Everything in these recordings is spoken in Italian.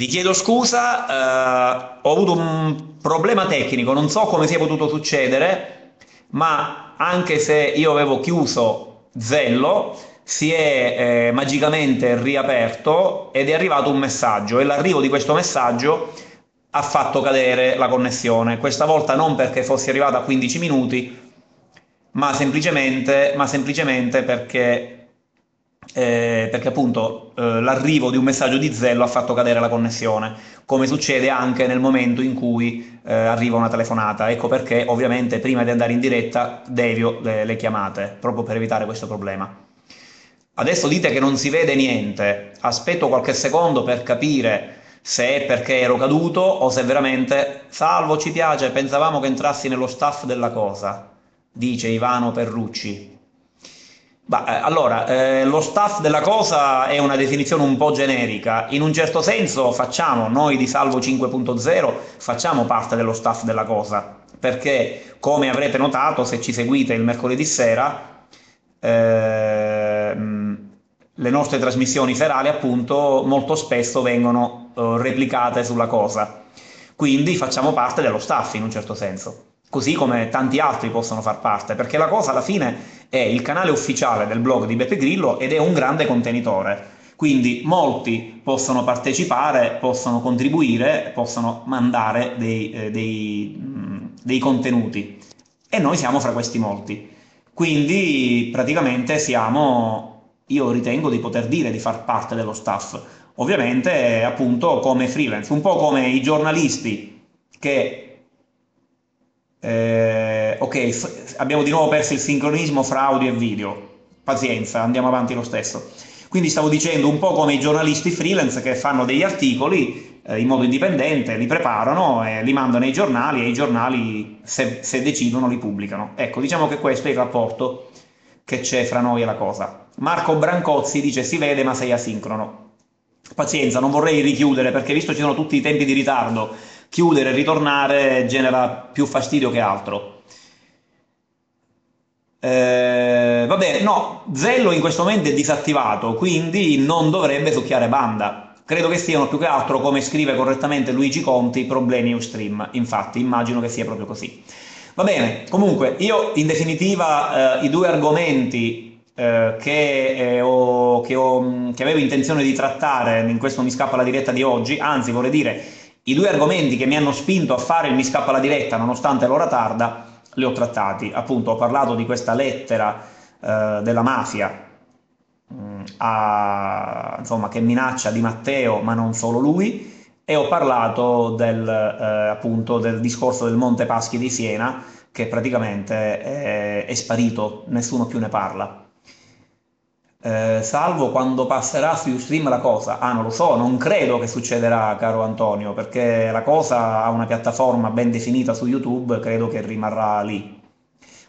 vi chiedo scusa, eh, ho avuto un problema tecnico, non so come sia potuto succedere, ma anche se io avevo chiuso Zello, si è eh, magicamente riaperto ed è arrivato un messaggio e l'arrivo di questo messaggio ha fatto cadere la connessione. Questa volta non perché fossi arrivato a 15 minuti, ma semplicemente, ma semplicemente perché eh, perché appunto eh, l'arrivo di un messaggio di Zello ha fatto cadere la connessione, come succede anche nel momento in cui eh, arriva una telefonata. Ecco perché ovviamente prima di andare in diretta devio le, le chiamate, proprio per evitare questo problema. Adesso dite che non si vede niente, aspetto qualche secondo per capire se è perché ero caduto o se veramente salvo ci piace, pensavamo che entrassi nello staff della cosa, dice Ivano Perrucci. Bah, eh, allora, eh, lo staff della cosa è una definizione un po' generica, in un certo senso facciamo, noi di Salvo 5.0 facciamo parte dello staff della cosa, perché come avrete notato se ci seguite il mercoledì sera, ehm, le nostre trasmissioni serali appunto molto spesso vengono eh, replicate sulla cosa, quindi facciamo parte dello staff in un certo senso. Così come tanti altri possono far parte, perché la cosa alla fine è il canale ufficiale del blog di Beppe Grillo ed è un grande contenitore. Quindi molti possono partecipare, possono contribuire, possono mandare dei, eh, dei, mm, dei contenuti e noi siamo fra questi molti. Quindi praticamente siamo, io ritengo di poter dire di far parte dello staff, ovviamente appunto come freelance, un po' come i giornalisti che eh, ok, abbiamo di nuovo perso il sincronismo fra audio e video. Pazienza, andiamo avanti lo stesso. Quindi stavo dicendo un po' come i giornalisti freelance che fanno degli articoli eh, in modo indipendente, li preparano e li mandano ai giornali e i giornali, se, se decidono, li pubblicano. Ecco, diciamo che questo è il rapporto che c'è fra noi e la cosa. Marco Brancozzi dice si vede ma sei asincrono. Pazienza, non vorrei richiudere perché visto ci sono tutti i tempi di ritardo chiudere e ritornare genera più fastidio che altro. Eh, vabbè, no, Zello in questo momento è disattivato, quindi non dovrebbe succhiare banda. Credo che siano più che altro, come scrive correttamente Luigi Conti, problemi Ustream. Infatti, immagino che sia proprio così. Va bene, comunque, io in definitiva eh, i due argomenti eh, che, eh, ho, che, ho, che avevo intenzione di trattare, in questo mi scappa la diretta di oggi, anzi vorrei dire i due argomenti che mi hanno spinto a fare il mi scappa la diretta nonostante l'ora tarda li ho trattati. Appunto ho parlato di questa lettera eh, della mafia mh, mm, a, insomma, che minaccia Di Matteo, ma non solo lui, e ho parlato del, eh, appunto, del discorso del Monte Paschi di Siena che praticamente è, è sparito, nessuno più ne parla. Eh, salvo quando passerà su Ustream la cosa. Ah, non lo so, non credo che succederà, caro Antonio, perché la cosa ha una piattaforma ben definita su YouTube, credo che rimarrà lì.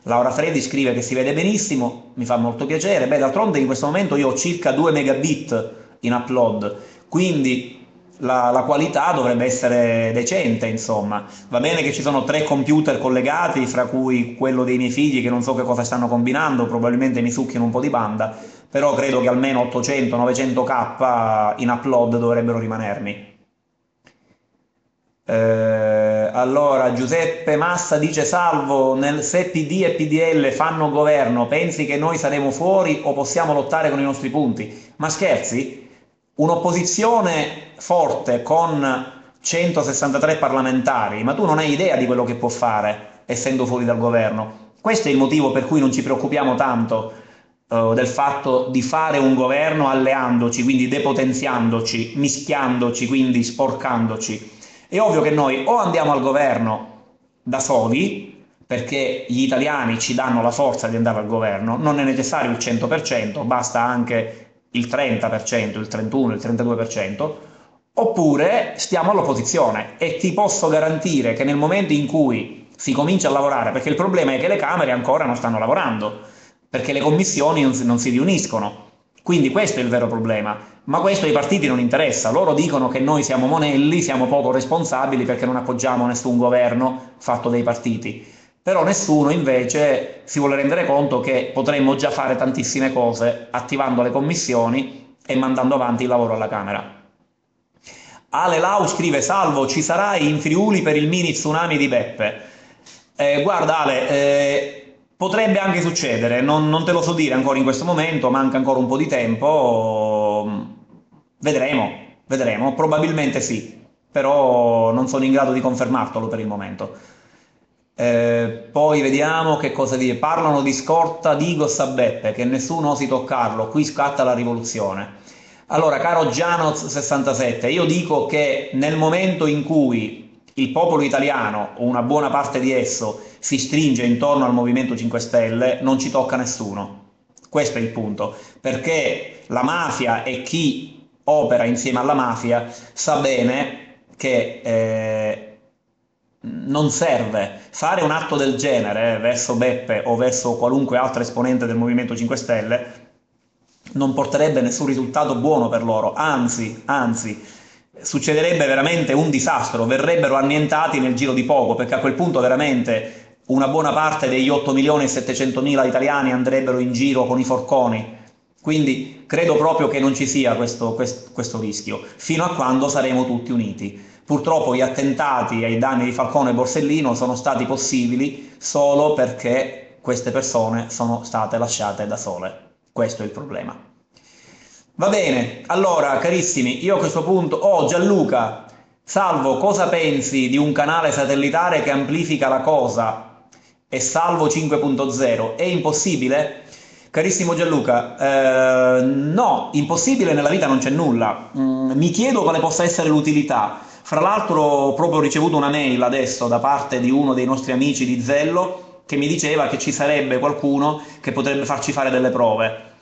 Laura Freddi scrive che si vede benissimo, mi fa molto piacere. Beh, d'altronde in questo momento io ho circa 2 megabit in upload, quindi la, la, qualità dovrebbe essere decente, insomma. Va bene che ci sono tre computer collegati, fra cui quello dei miei figli che non so che cosa stanno combinando, probabilmente mi succhiano un po' di banda, però credo che almeno 800-900k in upload dovrebbero rimanermi. Eh, allora, Giuseppe Massa dice salvo, nel, se PD e PDL fanno governo, pensi che noi saremo fuori o possiamo lottare con i nostri punti? Ma scherzi? Un'opposizione forte con 163 parlamentari, ma tu non hai idea di quello che può fare essendo fuori dal governo. Questo è il motivo per cui non ci preoccupiamo tanto uh, del fatto di fare un governo alleandoci, quindi depotenziandoci, mischiandoci, quindi sporcandoci. È ovvio che noi o andiamo al governo da soli, perché gli italiani ci danno la forza di andare al governo, non è necessario il 100%, basta anche il 30%, il 31%, il 32%, oppure stiamo all'opposizione. E ti posso garantire che nel momento in cui si comincia a lavorare, perché il problema è che le Camere ancora non stanno lavorando, perché le commissioni non si, non si riuniscono, quindi questo è il vero problema, ma questo ai partiti non interessa, loro dicono che noi siamo monelli, siamo poco responsabili perché non appoggiamo nessun governo fatto dai partiti però nessuno invece si vuole rendere conto che potremmo già fare tantissime cose attivando le commissioni e mandando avanti il lavoro alla Camera. Ale Lau scrive Salvo, ci sarai in Friuli per il mini tsunami di Beppe? Eh, guarda Ale, eh, potrebbe anche succedere, non, non, te lo so dire ancora in questo momento, manca ancora un po' di tempo, vedremo, vedremo, probabilmente sì, però non sono in grado di confermartelo per il momento. Eh, poi vediamo che cosa dire. Parlano di scorta Digos a Beppe, che nessuno osi toccarlo, qui scatta la rivoluzione. Allora, caro Gianoz67, io dico che nel momento in cui il popolo italiano, o una buona parte di esso, si stringe intorno al Movimento 5 Stelle, non ci tocca nessuno. Questo è il punto, perché la mafia e chi opera insieme alla mafia sa bene che eh, non serve fare un atto del genere eh, verso Beppe o verso qualunque altro esponente del Movimento 5 Stelle non porterebbe nessun risultato buono per loro, anzi, anzi, succederebbe veramente un disastro, verrebbero annientati nel giro di poco, perché a quel punto veramente una buona parte degli 8 milioni e 700 mila italiani andrebbero in giro con i forconi. Quindi credo proprio che non ci sia questo, questo, questo rischio, fino a quando saremo tutti uniti. Purtroppo gli attentati ai danni di Falcone e Borsellino sono stati possibili solo perché queste persone sono state lasciate da sole. Questo è il problema. Va bene, allora carissimi, io a questo punto... Oh Gianluca, Salvo, cosa pensi di un canale satellitare che amplifica la cosa e Salvo 5.0? È impossibile? Carissimo Gianluca, eh, no, impossibile nella vita non c'è nulla. Mm, mi chiedo quale possa essere l'utilità. Fra l'altro ho proprio ricevuto una mail adesso da parte di uno dei nostri amici di Zello che mi diceva che ci sarebbe qualcuno che potrebbe farci fare delle prove.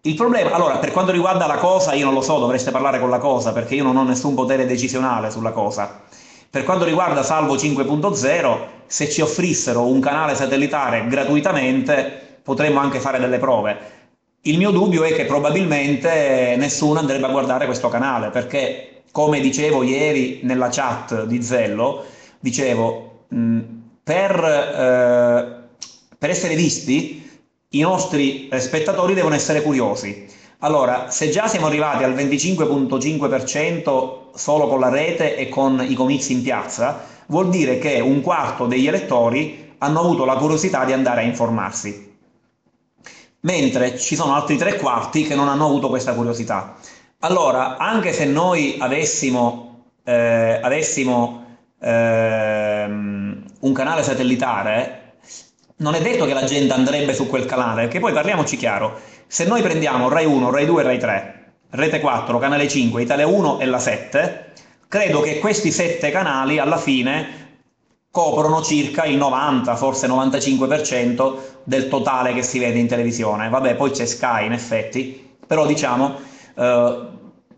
Il problema, allora, per quanto riguarda la cosa, io non lo so, dovreste parlare con la cosa, perché io non ho nessun potere decisionale sulla cosa. Per quanto riguarda Salvo 5.0, se ci offrissero un canale satellitare gratuitamente, potremmo anche fare delle prove. Il mio dubbio è che probabilmente nessuno andrebbe a guardare questo canale, perché, come dicevo ieri nella chat di Zello, dicevo, mh, per, eh, per essere visti i nostri spettatori devono essere curiosi. Allora, se già siamo arrivati al 25.5% solo con la rete e con i comizi in piazza, vuol dire che un quarto degli elettori hanno avuto la curiosità di andare a informarsi. Mentre ci sono altri tre quarti che non hanno avuto questa curiosità. Allora, anche se noi avessimo, eh, avessimo ehm, un canale satellitare, non è detto che la gente andrebbe su quel canale, perché poi parliamoci chiaro, se noi prendiamo Rai 1, Rai 2 Rai 3, Rete 4, Canale 5, Italia 1 e la 7, credo che questi sette canali alla fine coprono circa il 90, forse 95% del totale che si vede in televisione. Vabbè, poi c'è Sky in effetti, però diciamo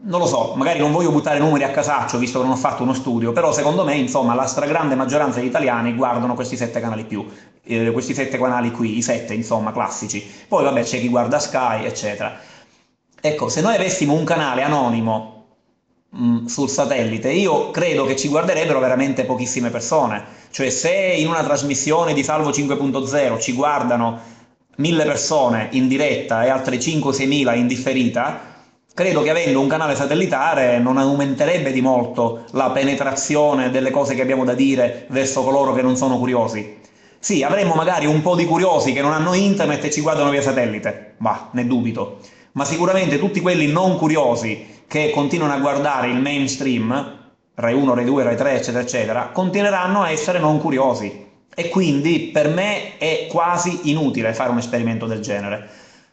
non lo so, magari non voglio buttare numeri a casaccio visto che non ho fatto uno studio, però secondo me, insomma, la stragrande maggioranza degli italiani guardano questi sette canali più, eh, questi sette canali qui, i sette, insomma, classici. Poi vabbè c'è chi guarda Sky, eccetera. Ecco, se noi avessimo un canale anonimo mh, mm, sul satellite, io credo che ci guarderebbero veramente pochissime persone. Cioè, se in una trasmissione di Salvo 5.0 ci guardano mille persone in diretta e altre 5-6 mila in differita, credo che avendo un canale satellitare non aumenterebbe di molto la penetrazione delle cose che abbiamo da dire verso coloro che non sono curiosi. Sì, avremmo magari un po' di curiosi che non hanno internet e ci guardano via satellite, ma ne dubito. Ma sicuramente tutti quelli non curiosi che continuano a guardare il mainstream, Rai 1, Rai 2, Rai 3, eccetera, eccetera, continueranno a essere non curiosi. E quindi per me è quasi inutile fare un esperimento del genere.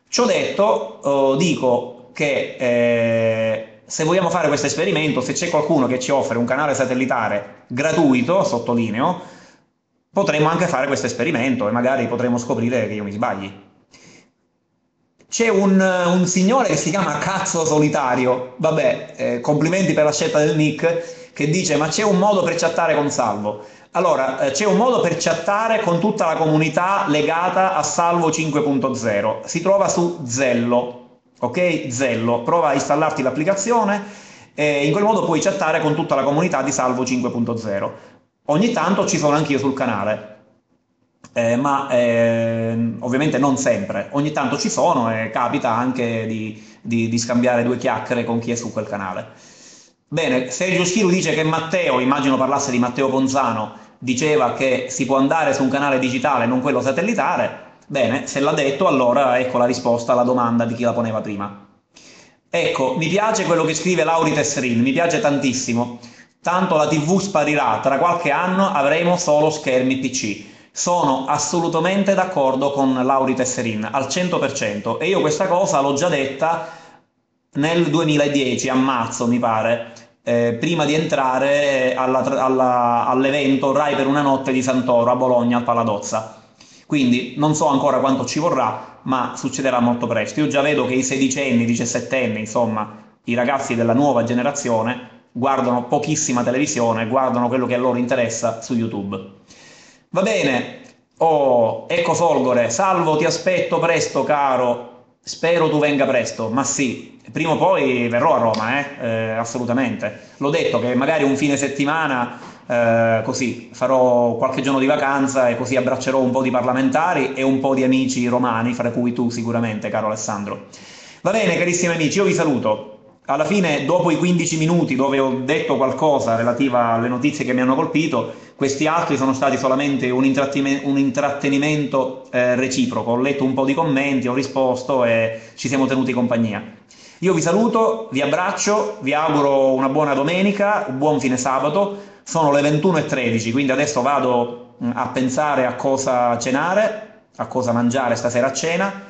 Ciò detto, eh, dico che eh, se vogliamo fare questo esperimento, se c'è qualcuno che ci offre un canale satellitare gratuito, sottolineo, potremmo anche fare questo esperimento e magari potremmo scoprire che io mi sbagli. C'è un, un signore che si chiama Cazzo Solitario, vabbè, eh, complimenti per la scelta del nick, che dice ma c'è un modo per chattare con Salvo. Allora, eh, c'è un modo per chattare con tutta la comunità legata a Salvo 5.0, si trova su Zello, ok? Zello, prova a installarti l'applicazione e in quel modo puoi chattare con tutta la comunità di Salvo 5.0. Ogni tanto ci sono anch'io sul canale, eh, ma eh, ovviamente non sempre. Ogni tanto ci sono e capita anche di, di, di, scambiare due chiacchiere con chi è su quel canale. Bene, Sergio Schiru dice che Matteo, immagino parlasse di Matteo Ponzano, diceva che si può andare su un canale digitale, non quello satellitare. Bene, se l'ha detto, allora ecco la risposta alla domanda di chi la poneva prima. Ecco, mi piace quello che scrive Lauri Tesserin, mi piace tantissimo. Tanto la TV sparirà, tra qualche anno avremo solo schermi PC. Sono assolutamente d'accordo con Lauri Tesserin, al 100%, e io questa cosa l'ho già detta nel 2010, a marzo mi pare, eh, prima di entrare all'evento Rai per una notte di Santoro a Bologna, al Paladozza. Quindi non so ancora quanto ci vorrà, ma succederà molto presto. Io già vedo che i sedicenni, i diciassettenni, insomma, i ragazzi della nuova generazione guardano pochissima televisione, guardano quello che a loro interessa su YouTube. Va bene, oh, ecco Folgore, salvo, ti aspetto presto caro, spero tu venga presto, ma sì, prima o poi verrò a Roma, eh? Eh, assolutamente. L'ho detto che magari un fine settimana eh, così farò qualche giorno di vacanza e così abbraccerò un po' di parlamentari e un po' di amici romani, fra cui tu sicuramente, caro Alessandro. Va bene, carissimi amici, io vi saluto. Alla fine, dopo i 15 minuti dove ho detto qualcosa relativa alle notizie che mi hanno colpito, questi altri sono stati solamente un, un intrattenimento eh, reciproco. Ho letto un po' di commenti, ho risposto e ci siamo tenuti compagnia. Io vi saluto, vi abbraccio, vi auguro una buona domenica, un buon fine sabato. Sono le 21.13, quindi adesso vado mm, a pensare a cosa cenare, a cosa mangiare stasera a cena.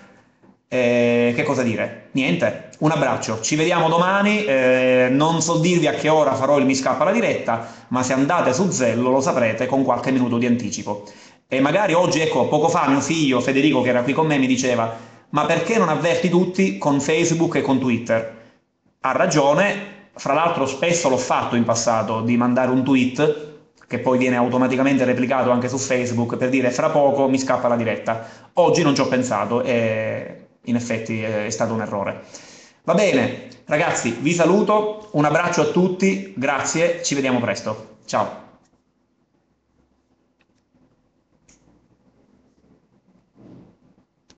Eh, che cosa dire? Niente, un abbraccio, ci vediamo domani, eh, non so dirvi a che ora farò il mi scappa la diretta, ma se andate su Zello lo saprete con qualche minuto di anticipo. E magari oggi, ecco, poco fa mio figlio Federico che era qui con me mi diceva ma perché non avverti tutti con Facebook e con Twitter? Ha ragione, fra l'altro spesso l'ho fatto in passato di mandare un tweet che poi viene automaticamente replicato anche su Facebook per dire fra poco mi scappa la diretta. Oggi non ci ho pensato e in effetti è stato un errore. Va bene, ragazzi, vi saluto, un abbraccio a tutti, grazie, ci vediamo presto. Ciao.